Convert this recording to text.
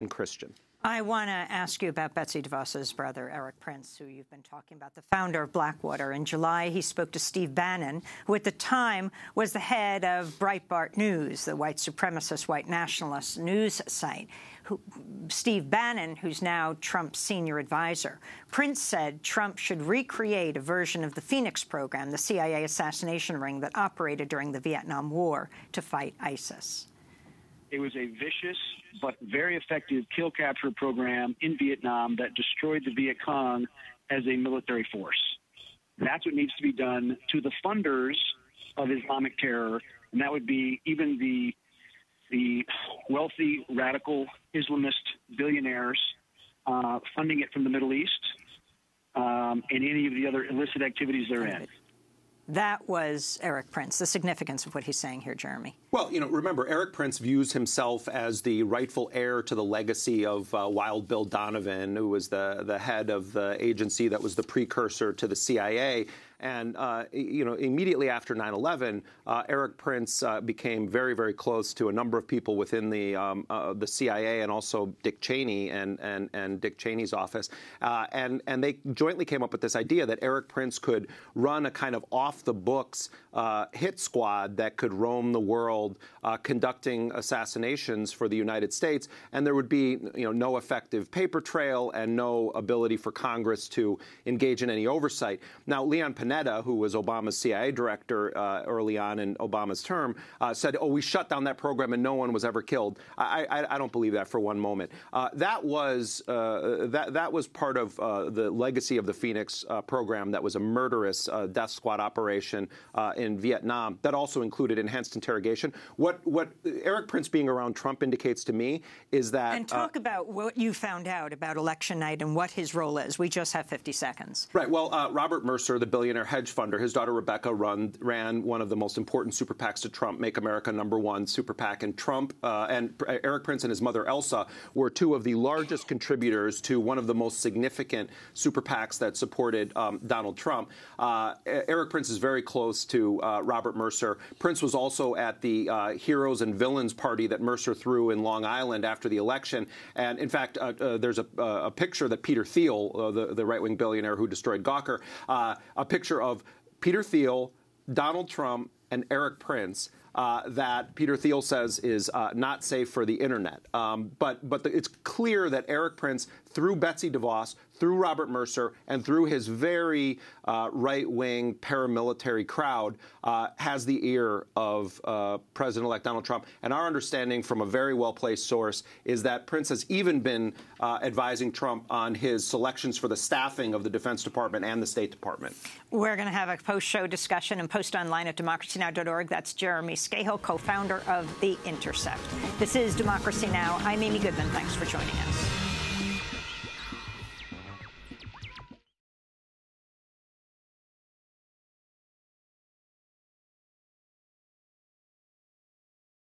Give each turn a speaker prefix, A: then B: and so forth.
A: and Christian.
B: I want to ask you about Betsy DeVos's brother, Erik Prince, who you've been talking about, the founder of Blackwater. In July, he spoke to Steve Bannon, who at the time was the head of Breitbart News, the white supremacist, white nationalist news site. Who, Steve Bannon, who's now Trump's senior advisor. Prince said Trump should recreate a version of the Phoenix program, the CIA assassination ring that operated during the Vietnam War to fight ISIS.
C: It was a vicious but very effective kill capture program in Vietnam that destroyed the Viet Cong as a military force. That's what needs to be done to the funders of Islamic terror, and that would be even the the wealthy radical Islamist billionaires uh, funding it from the Middle East um, and any of the other illicit activities they're in.
B: That was Erik Prince, the significance of what he's saying here, Jeremy.
A: Well, you know, remember, Erik Prince views himself as the rightful heir to the legacy of uh, Wild Bill Donovan, who was the, the head of the agency that was the precursor to the CIA. And, uh, you know, immediately after 9/11, uh, Erik Prince uh, became very, very close to a number of people within the um, uh, the CIA and also Dick Cheney and and, and Dick Cheney's office. Uh, and and they jointly came up with this idea that Erik Prince could run a kind of off the books uh, hit squad that could roam the world conducting assassinations for the United States, and there would be you know no effective paper trail and no ability for Congress to engage in any oversight. Now, Leon who was Obama's CIA director uh, early on in Obama's term, uh, said, "Oh, we shut down that program and no one was ever killed." I, I, I don't believe that for one moment. Uh, that was uh, that that was part of uh, the legacy of the Phoenix uh, program. That was a murderous death squad operation in Vietnam. That also included enhanced interrogation. What what Erik Prince being around Trump indicates to me is that
B: and talk about what you found out about election night and what his role is. We just have 50 seconds.
A: Right. Well, Robert Mercer, the billionaire billionaire hedge funder. His daughter Rebecca run, ran one of the most important super PACs to Trump, Make America Number One super PAC. And Trump uh, and Erik Prince and his mother Elsa were two of the largest contributors to one of the most significant super PACs that supported um, Donald Trump. Uh, Erik Prince is very close to uh, Robert Mercer. Prince was also at the uh, Heroes and Villains party that Mercer threw in Long Island after the election. And in fact, uh, uh, there's a, a, picture that Peter Thiel, the, the right wing billionaire who destroyed Gawker, a picture picture of Peter Thiel, Donald Trump, and Erik Prince uh, that Peter Thiel says is uh, not safe for the internet. Um, but but the, it's clear that Erik Prince, through Betsy DeVos, through Robert Mercer, and through his very uh, right wing paramilitary crowd, uh, has the ear of uh, President elect Donald Trump. And our understanding from a very well placed source is that Prince has even been uh, advising Trump on his selections for the staffing of the Defense Department and the State Department.
B: We're going to have a post show discussion and post online at democracynow.org. That's Jeremy Scahill, co founder of The Intercept. This is Democracy Now! I'm Amy Goodman. Thanks for joining us.